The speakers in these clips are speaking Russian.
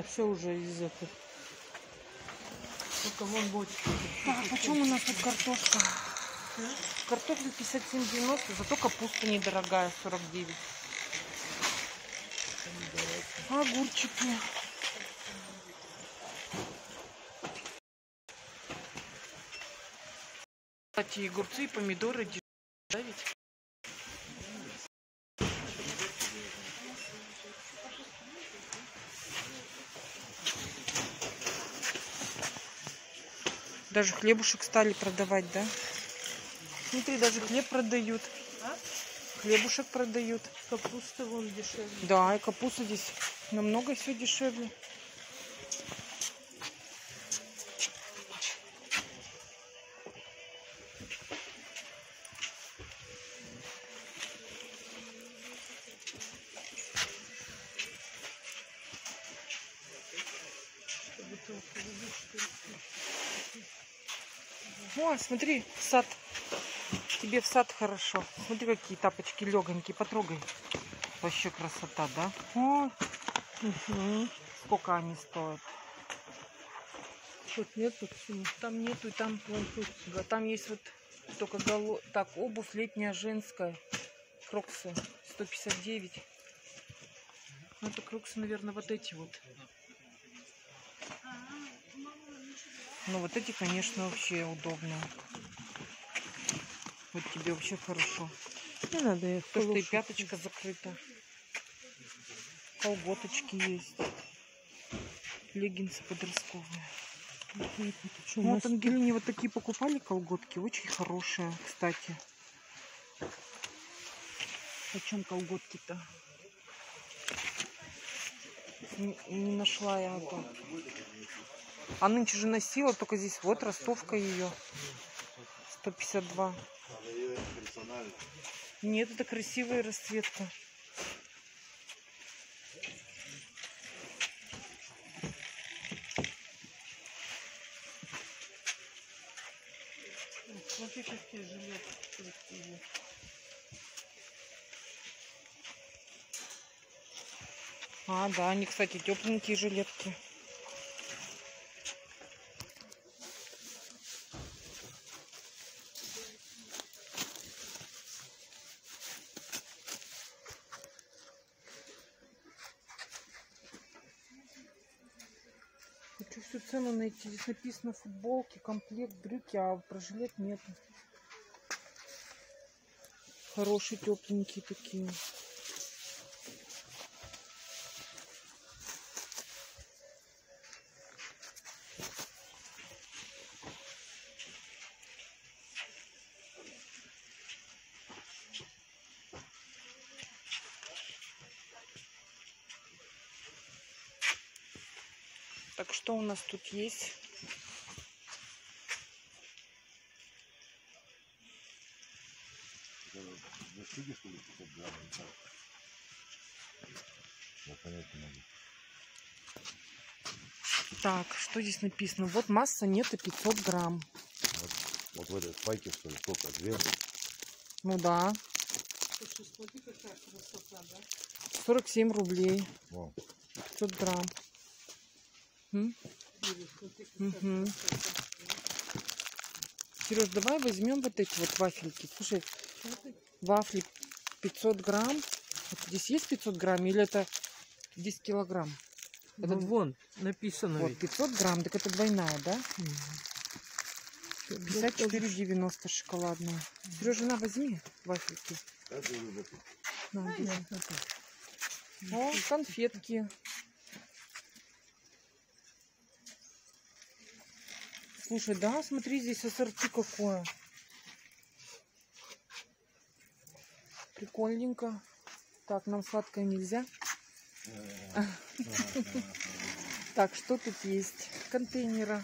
Да, все уже из этого. Только вон бочки. Так, почем у нас тут картошка? Картофель 57,90, зато капуста недорогая, 49. Огурчики. Кстати, огурцы, и помидоры дешевле, да ведь? Даже хлебушек стали продавать, да? Смотри, даже хлеб продают. А? Хлебушек продают. Капуста вон дешевле. Да, и капуста здесь намного все дешевле. О, смотри, сад. Тебе в сад хорошо. Смотри, какие тапочки легонькие. Потрогай. Вообще красота, да? О, Мгм. сколько они стоят. Тут нету? Там нету, и там, Вон тут. там есть вот только голо... Так, обувь летняя женская. Кроксы 159. Ну, это кроксы, наверное, вот эти вот. Ну, вот эти, конечно, вообще удобные. Вот тебе вообще хорошо. Не надо их То, что и пяточка закрыта. Колготочки есть. Леггинсы подростковые. Что, Ну, вот Ангелине вот такие покупали колготки. Очень хорошие, кстати. Почем колготки-то? Не, не нашла я это. А нынче же носила, только здесь вот ростовка ее. 152. Нет, это красивая расцветка. Смотри, какие красивые. А, да, они, кстати, тепленькие жилетки. Всю цену найти. Здесь написано футболки, комплект, брюки, а про жилет нет. Хорошие, тепленькие такие. Так что у нас тут есть? За штуки, что ли, 500 грамм? или как? Я понять не могу. Так, что здесь написано? Вот масса нету 500 грамм. Вот, вот в этой спайке, что ли, сколько? Две? Ну да, Слушай, смотри, какая красота, да? 47 рублей, О, 500 грамм. Мгм. красота. Сереж, давай возьмем вот эти вот вафельки. Слушай, вафли 500 грамм. Вот здесь есть 500 грамм или это 10 килограмм? Это вон написано Вот, ведь. 500 грамм, так это двойная, да? Мгм. 54,90 шоколадная. Сережа, на, возьми вафельки. А, это. О, конфетки. Слушай, да, смотри, здесь ассорти какое. Прикольненько. Так, нам сладкое нельзя. Так, что тут есть? Контейнера.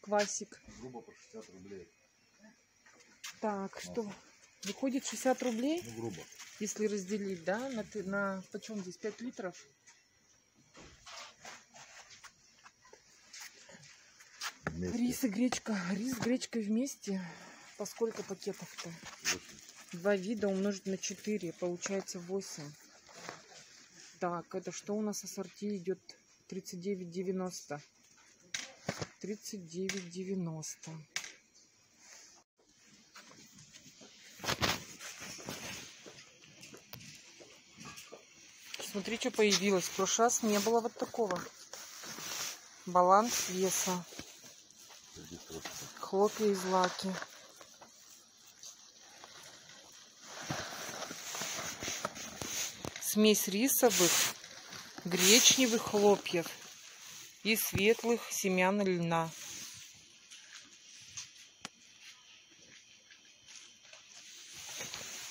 Квасик. грубо по 60 рублей. Так, что? Выходит 60 рублей, Ну, грубо. если разделить, да? На, на почем здесь? 5 литров? Вместе. Рис и гречка. Рис с гречкой вместе. По сколько пакетов-то? Два вида умножить на 4, получается 8. Так, это что у нас ассорти идет? 39,90. 39,90. Смотри, что появилось. В прошлый раз не было вот такого. Баланс веса. Хлопья из лаки. Смесь рисовых, гречневых хлопьев и светлых семян льна.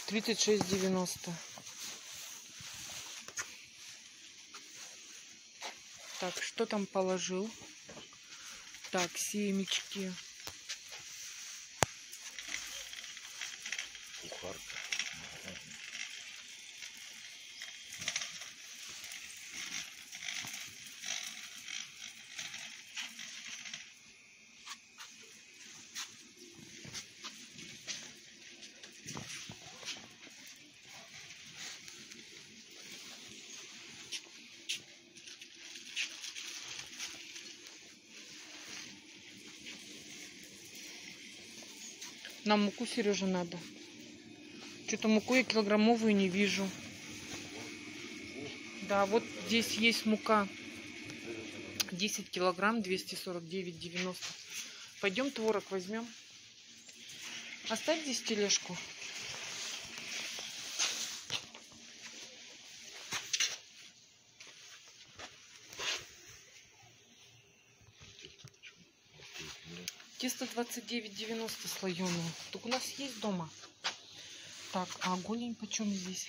Тридцать шесть девяносто. Так, что там положил? Так, семечки. Нам муку, Сережа, надо. Что-то муку я килограммовую не вижу. Да, вот здесь есть мука. 10 килограмм, 249,90. Пойдем творог возьмем. Оставь здесь тележку. Тесто 29,90 слоеное. Так у нас есть дома. Так, а голень почем здесь?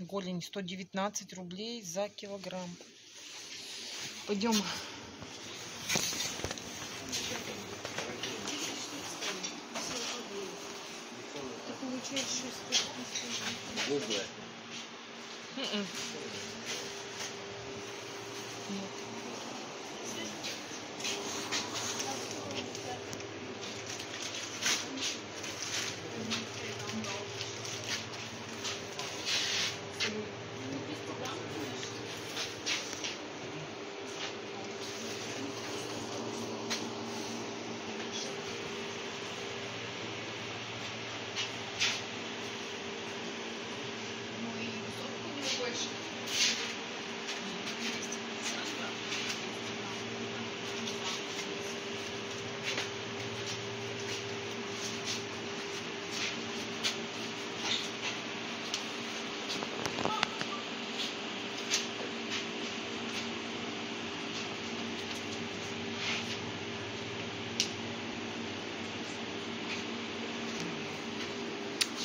Голень 119 рублей за килограмм. Пойдем. Ты получаешь 6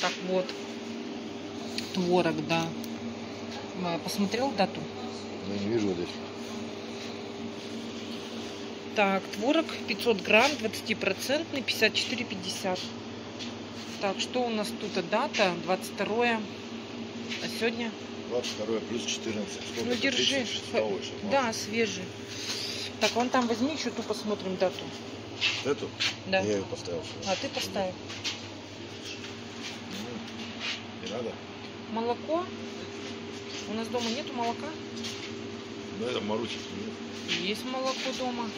Так вот. Творог, да. М, Посмотрел дату? Я не вижу здесь. Так, творог 500 грамм, 20-процентный, 54,50. Так, что у нас тут? Дата 22 А сегодня? 22 плюс 14. Сколько Ну, держи. 36 овощей. Да, свежий. Так, вон там возьми еще ту посмотрим дату. Эту? Да. Я ее поставил. А ты поставь. Надо? Молоко. У нас дома нету молока. Ну, это Марусик. Есть молоко дома.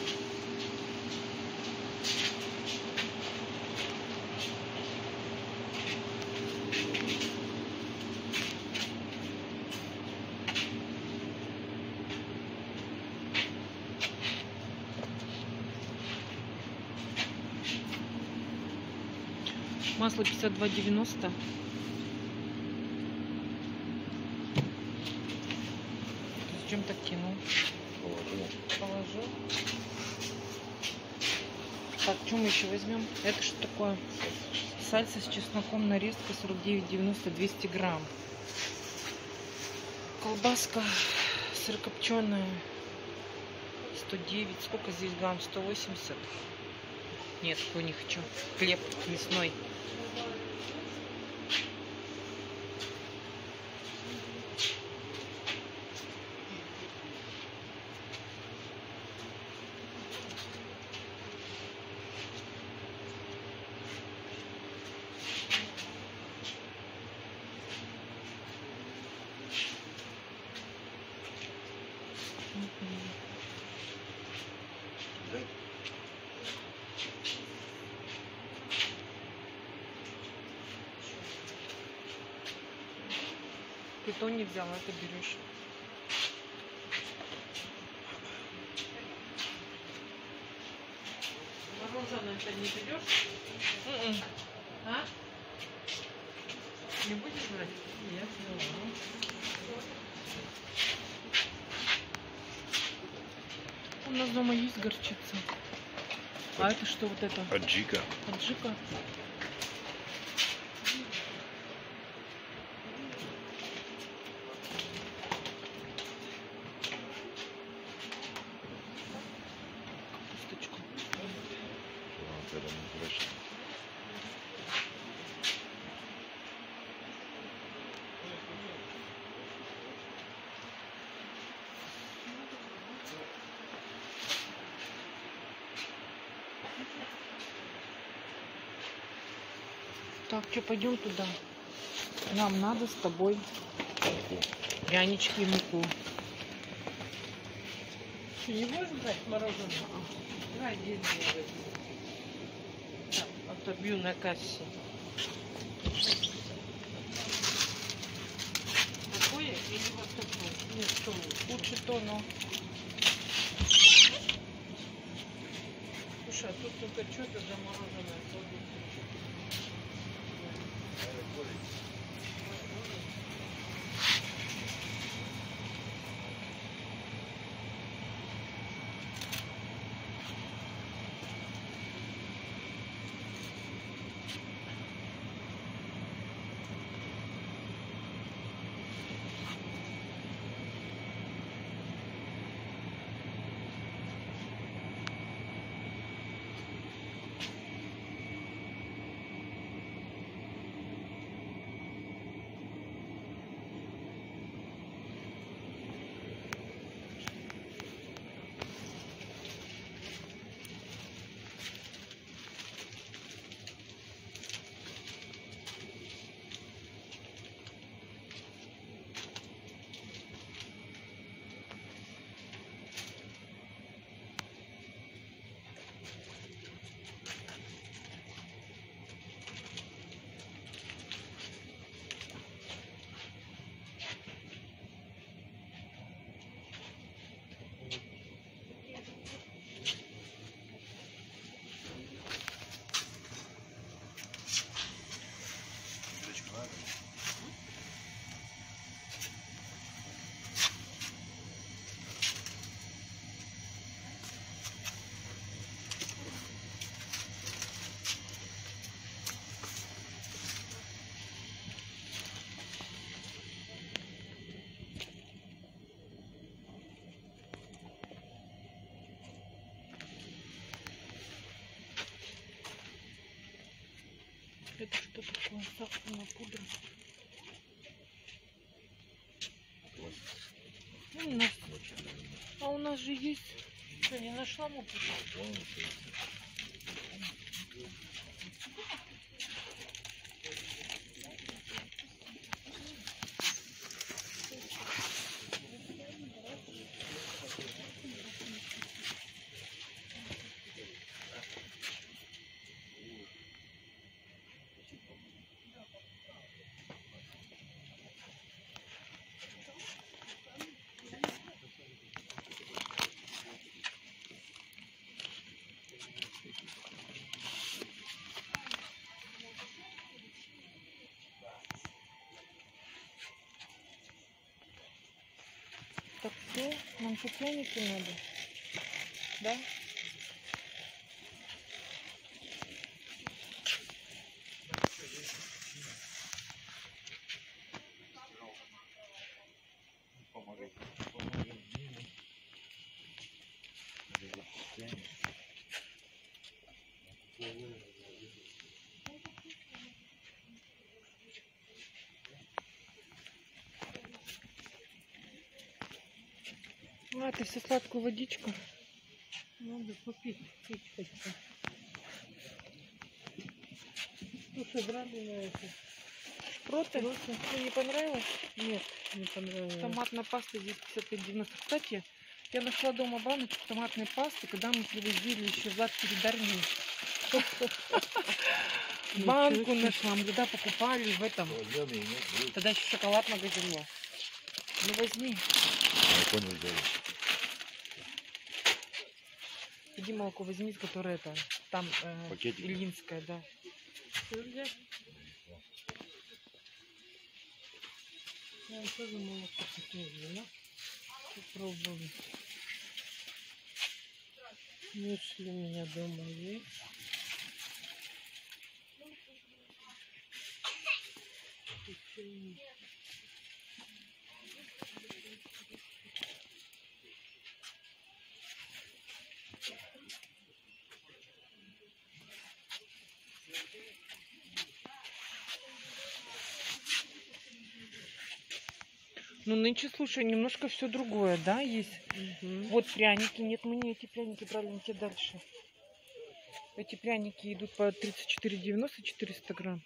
Масло 52,90. Зачем так кинул? Положил. Положил. Так, что мы еще возьмем? Это что такое? Сальса с чесноком нарезка 49,90 200 грамм. Колбаска сырокопченая 109. Сколько здесь грамм? 180. Нет, такой не хочу. Хлеб мясной. Ты то не взял, это берешь. Мороженое-то не берешь? М-м. А? Не будешь брать? Нет, ну У нас дома есть горчица. А это что вот это? Аджика. Аджика? Косточку. Вот это непрочно. Так, что, пойдем туда. Нам надо с тобой прянички и муку. Ты не можешь брать мороженое? Давай, иди мне возьми. Так, отобью на кассе. Такое или вот такое? Нет, что лучше? То, но... Слушай, а тут только что-то за Это что такое? Сахарная пудра. Ну, у нас- А у нас же есть... Что, не нашла муку? Так нам еще пряники надо. Да? А, это все сладкую водичку. Надо попить. Пить хочу. Слушай, брали на это? Шпроты? Что, не понравилось? Нет, не понравилось. Томатная паста здесь 55,90. Кстати, Я нашла дома баночку томатной пасты, когда мы привозили еще Влад передарни. Банку нашла, мы тогда покупали в этом. Тогда еще шоколад был. Ну возьми. Я понял. Иди молоко возьми, которое это, там э, Пакетик. Ильинское, да. Я тоже молоко да? Попробуем. Если у меня дома есть. Печенье. Ну нынче, слушай, немножко все другое, да, есть. Мгм. Вот пряники. Нет, мы не эти пряники брали, не те дальше. Эти пряники идут по 34,90 400 грамм.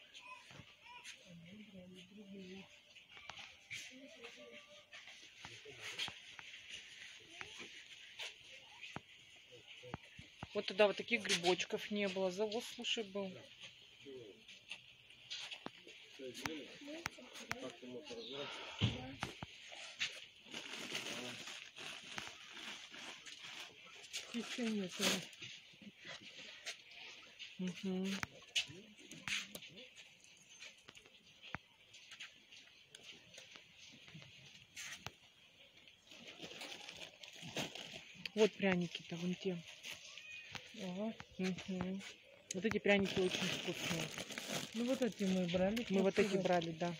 Вот тогда вот таких грибочков не было. Завоз, слушай, был. Печенье то Мгм. Вот пряники-то, вон те. Ага. Мгм. Вот эти пряники очень вкусные. Ну вот эти мы брали. Мы вот эти брали, да.